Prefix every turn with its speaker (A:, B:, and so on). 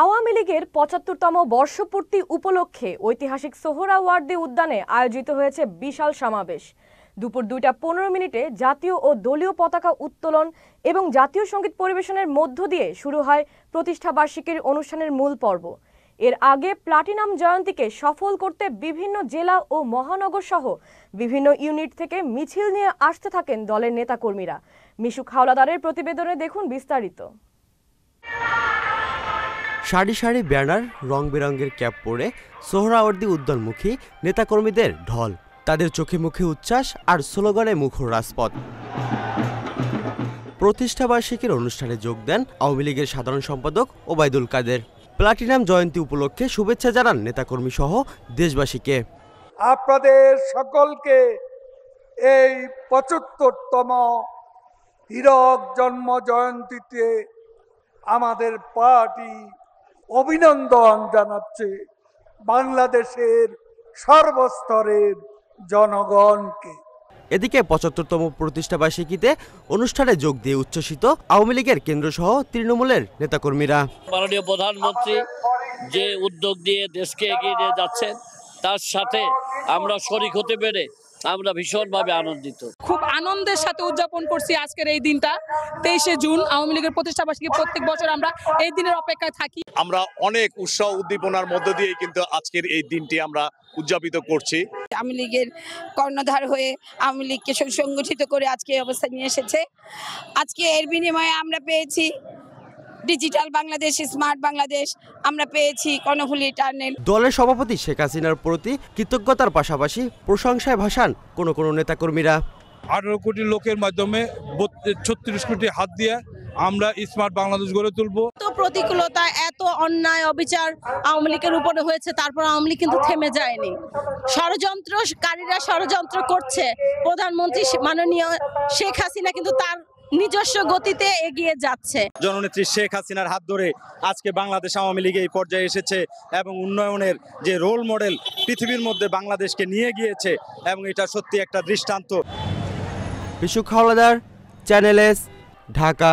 A: আওয়ামী লীগের পঁচাত্তরতম বর্ষপূর্তি উপলক্ষে ঐতিহাসিক সোহরা সোহরাওয়ার্দী উদ্যানে আয়োজিত হয়েছে বিশাল সমাবেশ। দুপুর দুইটা পনেরো মিনিটে জাতীয় ও দলীয় পতাকা উত্তোলন এবং জাতীয় সংগীত পরিবেশনের মধ্য দিয়ে শুরু হয় প্রতিষ্ঠা বার্ষিকীর অনুষ্ঠানের মূল পর্ব। এর আগে প্লাটিনাম জয়ন্তীকে সফল করতে বিভিন্ন জেলা ও মহানগর সহ বিভিন্ন ইউনিট থেকে মিছিল নিয়ে আসতে থাকেন দলের নেতাকর্মীরা। মিশুক হাওলাদারের প্রতিবেদনে দেখুন বিস্তারিত।
B: সারি সারি ব্যানার, রং বেরঙের ক্যাপ পরে সোহরাওয়ার্দী উদ্যানমুখী নেতাকর্মীদের ঢল, তাদের চোখে মুখে উচ্ছ্বাস আর স্লোগানে মুখর রাজপথ। প্রতিষ্ঠাবার্ষিকীর অনুষ্ঠানে যোগ দেন আওয়ামী লীগের সাধারণ সম্পাদক ওবায়দুল কাদের। প্লাটিনাম জয়ন্তী উপলক্ষে শুভেচ্ছা জানান নেতাকর্মী সহ দেশবাসীকে।
C: আপনাদের সকলকে এই পঁচাত্তরতম হীরক জন্ম জয়ন্তীতে আমাদের পার্টি অভিনন্দন জানাচ্ছে বাংলাদেশের সর্বস্তরের জনগণকে।
B: এদিকে পঁচাত্তরতম প্রতিষ্ঠাবার্ষিকীতে অনুষ্ঠানে যোগ দিয়ে উচ্ছ্বসিত আওয়ামী লীগের কেন্দ্রসহ তৃণমূলের নেতাকর্মীরা।
D: মাননীয় প্রধানমন্ত্রী যে উদ্যোগ দিয়ে দেশকে এগিয়ে নিয়ে যাচ্ছেন তার সাথে আমরা শরিক হতে পেরে আমরা ভীষণভাবে আনন্দিত।
E: খুব আনন্দের সাথে উদযাপন করছি আজকের এই দিনটা তেইশে জুন আওয়ামী লীগের প্রতিষ্ঠা বার্ষিকী প্রত্যেক বছর আমরা এই দিনের অপেক্ষায় থাকি।
F: আমরা অনেক উৎসাহ উদ্দীপনার মধ্য দিয়ে কিন্তু আজকের এই দিনটি আমরা উদযাপিত করছি।
G: আওয়ামী লীগের কর্ণধার হয়ে আওয়ামী লীগকে সংগঠিত করে আজকে এই অবস্থা নিয়ে এসেছে। আজকে এর বিনিময়ে আমরা পেয়েছি ডিজিটাল বাংলাদেশ স্মার্ট বাংলাদেশ আমরা পেয়েছি কর্ণফুলী টার্নেল
B: দলের সভাপতি শেখ হাসিনার প্রতি কৃতজ্ঞতার পাশাপাশি প্রশংসায় ভাসান কোনো কোনো নেতাকর্মীরা।
H: আঠারো কোটি লোকের মাধ্যমে ছত্রিশ কোটি হাত দিয়ে আমরা স্মার্ট বাংলাদেশ গড়ে তুলবো।
E: এত প্রতিকূলতা এত অন্যায় অবিচার আওয়ামী লীগের উপরে হয়েছে তারপর আওয়ামী লীগ কিন্তু থেমে যায়নি। ষড়যন্ত্রকারীরা ষড়যন্ত্র করছে। প্রধানমন্ত্রী মাননীয় শেখ হাসিনা কিন্তু তার নিজস্ব গতিতে এগিয়ে যাচ্ছে।
I: জননেত্রী শেখ হাসিনার হাত ধরে আজকে বাংলাদেশ আওয়ামী লীগ এই পর্যায়ে এসেছে এবং উন্নয়নের যে রোল মডেল পৃথিবীর মধ্যে বাংলাদেশকে নিয়ে গিয়েছে এবং এটা সত্যি একটা দৃষ্টান্ত।
B: Bishu Howlader channel S Dhaka.